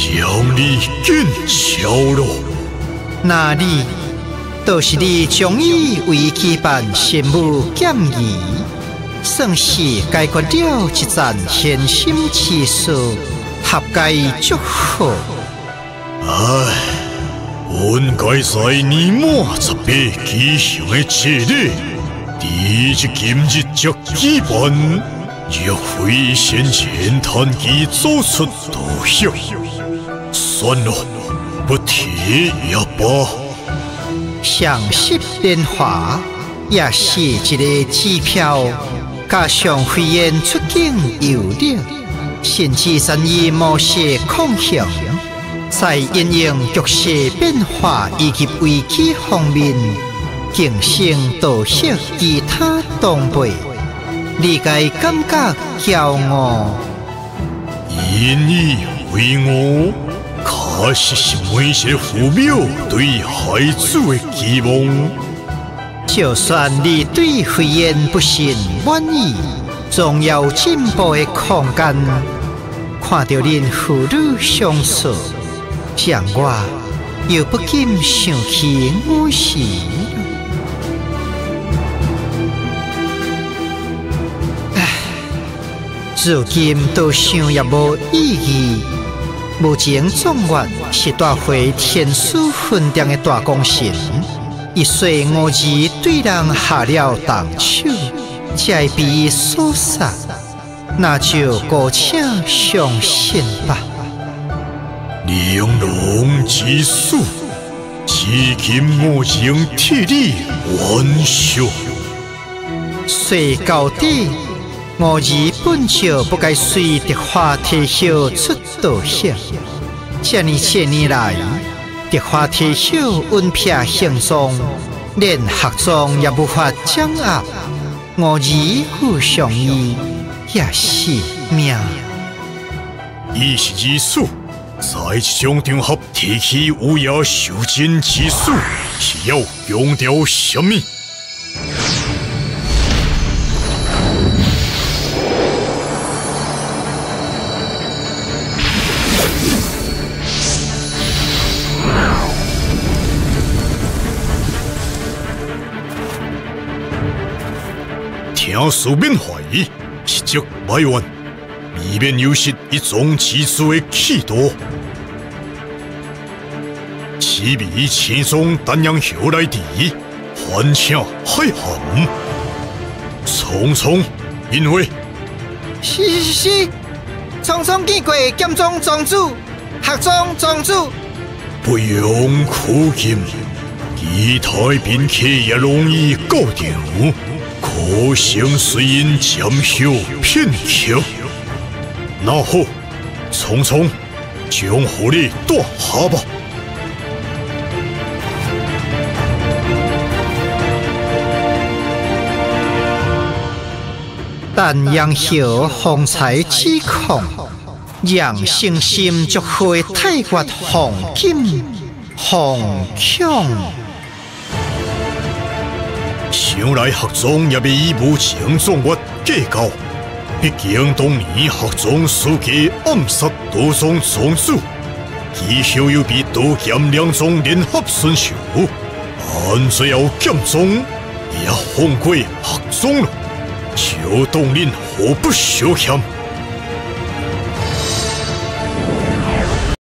将你紧消落。那你，就是你将伊为羁绊心母减义，算是解决了一桩闲心之事，合该祝贺。唉，本该在年末十八吉祥的节日，第一今日接羁绊，若非先前谈及做出道歉，算了，不提也罢。上色年华也是一个支票，加上飞燕出境游历，甚至生意模式空向。在因应局势变化以及危机方面，竞争道谢其他同辈，理解感觉骄傲。引以为傲，确实是每些父母对孩子的期望。就算你对飞燕不甚满意，总有进步的空间。看到恁父女相处。像我又不禁想起我时，唉，如今都想也无意义。目前状元是大会天书分店的大功臣，一岁我儿对人下了动手，才被伊所杀，那就姑且相信吧。玲珑之术，至今我仍替你完笑。说到底，我儿本就不该随德华退休出道歉。这年些年来，德华退休稳撇行踪，连学中也无法掌握。我儿不上意，也是命。一是之术。在这种场合提起乌鸦受惊之术，是要强调什么？听书面怀疑，是即百万。以免有失一众之主的气度，此笔轻松丹阳后来敌，还请海涵。匆匆，因为是是是，匆匆见过剑宗宗主、客宗宗主，不用苦尽，其他兵器也容易搞定，可惜虽因暂休片刻。那好，匆匆将火力夺下吧。但杨秀风采之狂，让信心就会太过红金红强。想来学中也比伊无情状元计较。毕竟当年合宗书记暗杀道宗宗主，其后又被道剑两宗联合伸手，按最后剑宗也放过合宗了，就当恁何不小欠？